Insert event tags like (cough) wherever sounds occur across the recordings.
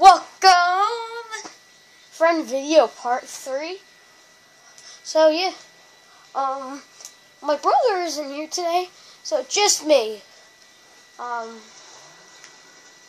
Welcome! Friend video part three. So yeah. Um my brother isn't here today, so just me. Um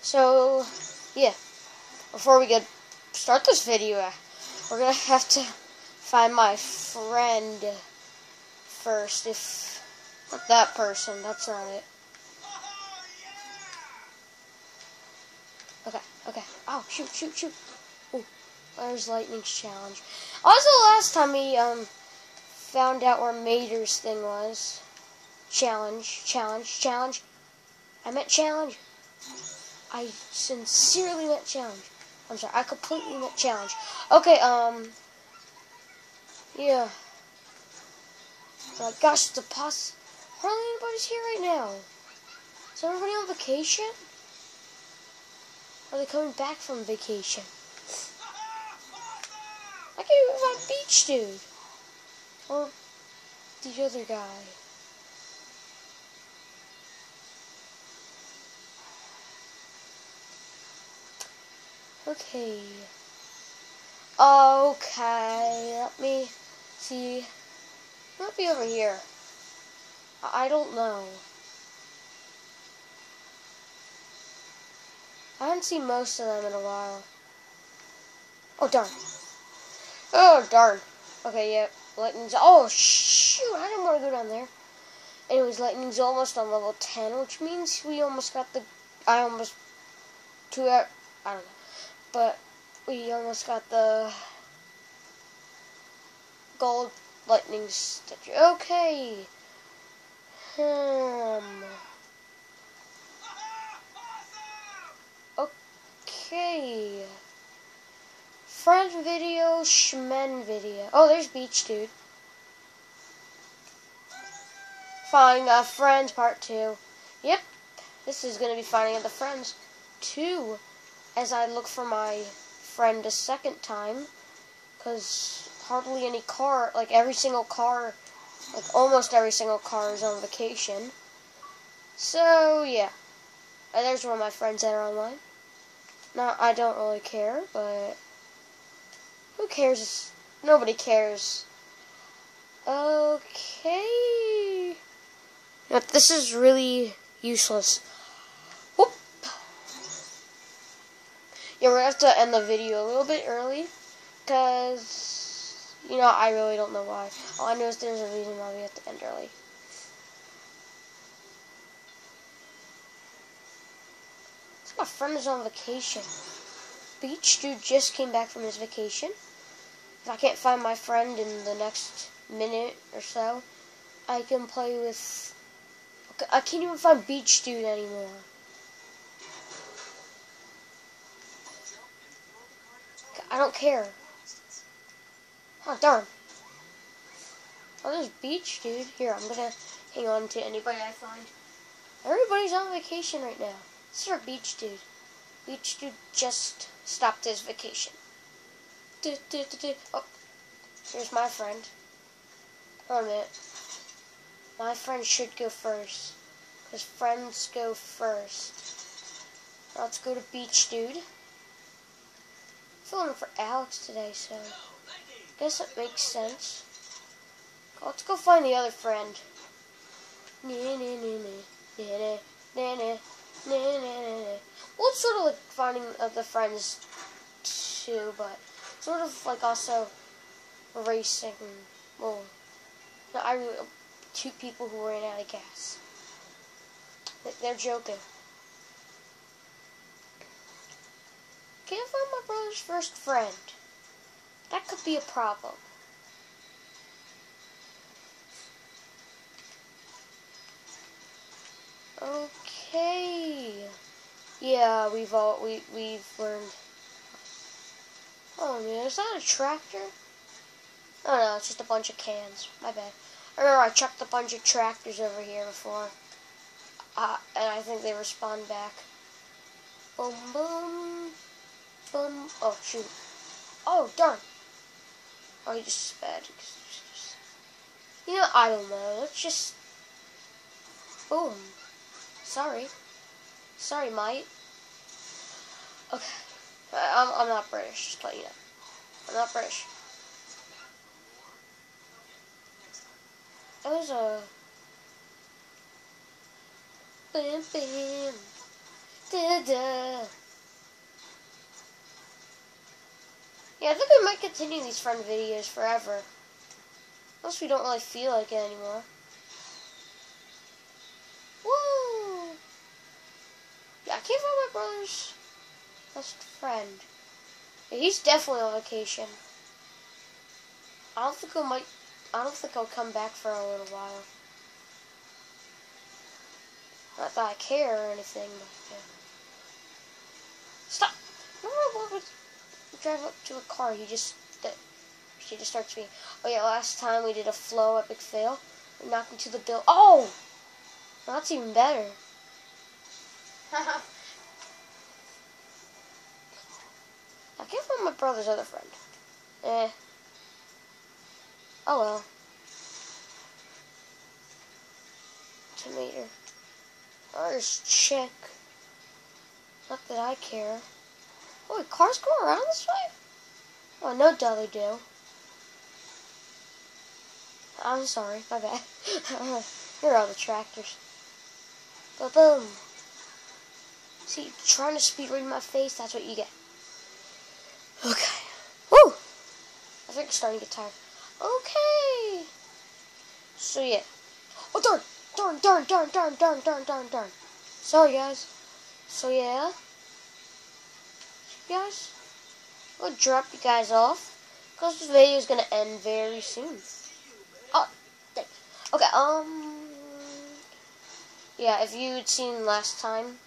so yeah. Before we get start this video, we're gonna have to find my friend first. If not that person, that's not it. Okay, okay. Oh, shoot, shoot, shoot. Oh, there's Lightning's challenge. Also, last time we um found out where Mater's thing was. Challenge, challenge, challenge. I meant challenge. I sincerely meant challenge. I'm sorry, I completely meant challenge. Okay, um, yeah. Oh my gosh, the pos. Hardly anybody's here right now. Is everybody on vacation? Are they coming back from vacation? (laughs) I can't even find Beach Dude. Or the other guy. Okay. Okay, let me see. Might be over here. I don't know. I haven't seen most of them in a while. Oh, darn. Oh, darn. Okay, yeah. Lightning's... Oh, shoot. I didn't want to go down there. Anyways, Lightning's almost on level 10, which means we almost got the... I almost... Two. I don't know. But we almost got the... Gold lightning statue. Okay. Hmm. Okay. Friend video, Shmen video. Oh, there's Beach Dude. Finding the Friends Part 2. Yep. This is going to be Finding the Friends 2. As I look for my friend a second time. Because hardly any car, like every single car, like almost every single car is on vacation. So, yeah. There's one of my friends that are online. Not, I don't really care, but who cares? Nobody cares. Okay. Yep, this is really useless. Whoop. Yeah, we're gonna have to end the video a little bit early, because, you know, I really don't know why. All I know is there's a reason why we have to end early. My friend is on vacation. Beach dude just came back from his vacation. If I can't find my friend in the next minute or so, I can play with... I can't even find Beach Dude anymore. I don't care. Oh, darn. Oh, there's Beach Dude. Here, I'm gonna hang on to anybody I find. Everybody's on vacation right now. This is our beach dude. Beach dude just stopped his vacation. Oh, here's my friend. Hold on a minute. My friend should go first. Because friends go first. Let's go to beach dude. Filling for Alex today, so I guess it makes sense. Let's go find the other friend. Nee, nee, nee, nee. Nee, nee, nee, nee. Nah, nah, nah. Well, it's sort of like finding uh, the friends too, but sort of like also racing. Well, I two people who ran out of gas. They're joking. Can't find my brother's first friend. That could be a problem. Okay. Yeah, we've all we we've learned. Oh man, is that a tractor? Oh no, it's just a bunch of cans. My bad. I remember I chucked a bunch of tractors over here before. Uh, and I think they respawn back. Boom, boom, boom. Oh shoot. Oh darn. Oh, he just sped. You know, I don't know. Let's just. Boom. Sorry. Sorry, mate. Okay. Uh, I'm, I'm not British, just let you know. I'm not British. That was a... Bam, bam. Da, da. Yeah, I think we might continue these friend videos forever. Unless we don't really feel like it anymore. Woo! Yeah, I can't brother's best friend. He's definitely on vacation. I don't think I might. I don't think I'll come back for a little while. Not that I care or anything, but yeah. Stop! No, no, drive up to a car. He just she just starts me. Oh yeah, last time we did a flow epic fail. We knocked into the bill. Oh, well, that's even better. (laughs) I can't find my brother's other friend. Eh. Oh well. Tomato. Just check. Not that I care. Oh, cars go around this way? Oh, no duh they do. I'm sorry, my bad. (laughs) Here are all the tractors. Ba boom. See, trying to speed read my face, that's what you get. Okay. Woo! I think I'm starting to get tired. Okay. So yeah. Oh darn! Darn, darn, darn, darn, darn, darn, darn, darn. Sorry guys. So yeah guys. I'll drop you guys off because this video is gonna end very soon. Oh, thanks. Okay. Um. Yeah, if you had seen last time,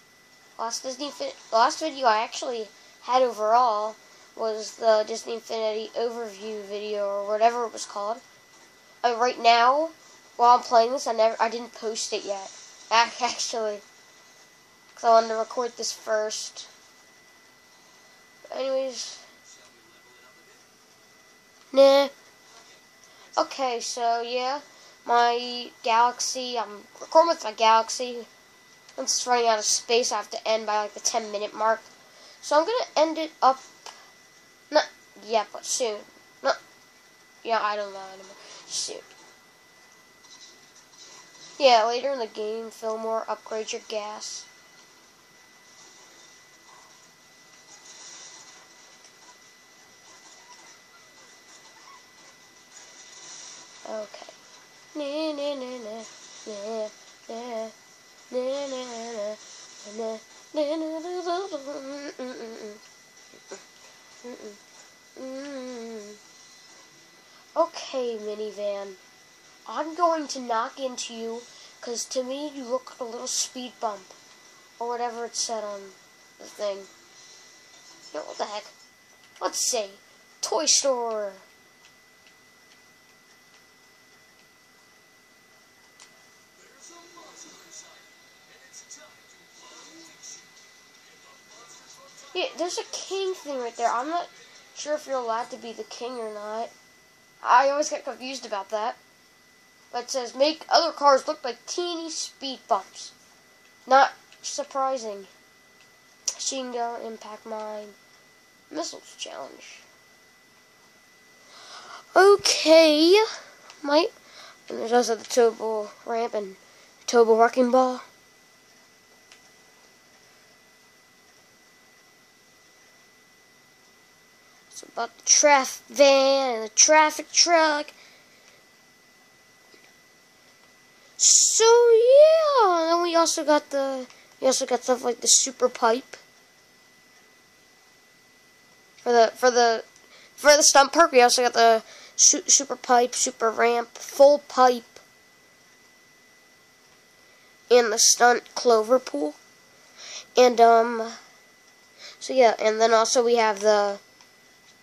last Disney last video I actually had overall was the Disney Infinity overview video or whatever it was called. Uh, right now, while I'm playing this, I never, I didn't post it yet. (laughs) Actually, because I wanted to record this first anyways. Nah. Okay, so yeah, my Galaxy, I'm recording with my Galaxy. I'm just running out of space, I have to end by like the 10 minute mark. So I'm gonna end it up, yet, but soon. No. yeah, I don't know anymore. Soon. Yeah, later in the game, Fillmore, upgrade your gas. Okay. Na na na na Okay, minivan. I'm going to knock into you because to me you look a little speed bump or whatever it said on the thing. You know, what the heck? Let's see. Toy store. Yeah, there's a king thing right there. I'm not sure if you're allowed to be the king or not. I always get confused about that. But it says, make other cars look like teeny speed bumps. Not surprising. Gun, impact mine, missiles challenge. Okay, might. And there's also the Tobo ramp and Tobo wrecking ball. About the traffic van and the traffic truck. So yeah, and then we also got the we also got stuff like the super pipe for the for the for the stunt park. We also got the su super pipe, super ramp, full pipe, and the stunt clover pool. And um, so yeah, and then also we have the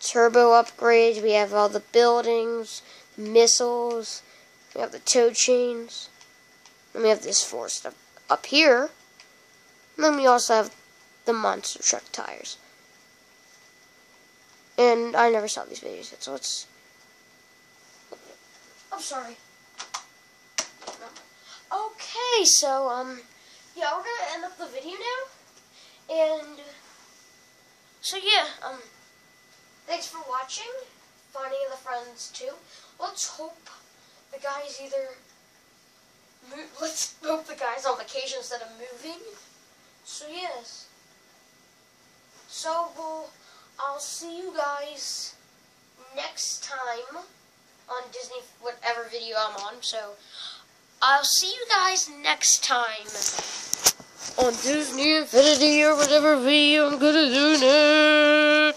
turbo upgrades. We have all the buildings, missiles. We have the tow chains. And we have this forest up, up here. And then we also have the monster truck tires. And I never saw these videos yet, so it's... I'm sorry. Okay, so, um, yeah, we're gonna end up the video now. And... So yeah, um, thanks for watching. Finding the friends too. Let's hope the guys either. Move, (laughs) let's hope the guys on vacation instead of moving. So yes. So we'll. I'll see you guys next time on Disney, whatever video I'm on. So I'll see you guys next time on Disney Infinity or whatever video I'm gonna do next.